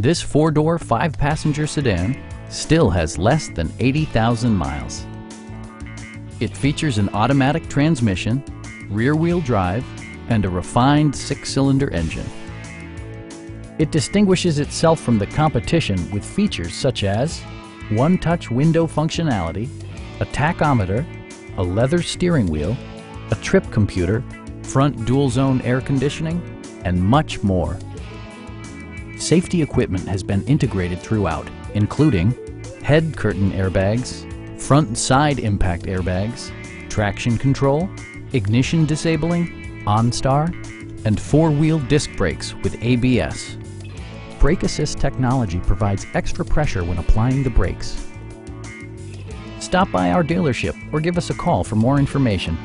This four-door, five-passenger sedan still has less than 80,000 miles. It features an automatic transmission, rear-wheel drive, and a refined six-cylinder engine. It distinguishes itself from the competition with features such as one-touch window functionality, a tachometer, a leather steering wheel, a trip computer, front dual-zone air conditioning, and much more. Safety equipment has been integrated throughout, including head curtain airbags, front side impact airbags, traction control, ignition disabling, OnStar, and four-wheel disc brakes with ABS. Brake Assist technology provides extra pressure when applying the brakes. Stop by our dealership or give us a call for more information.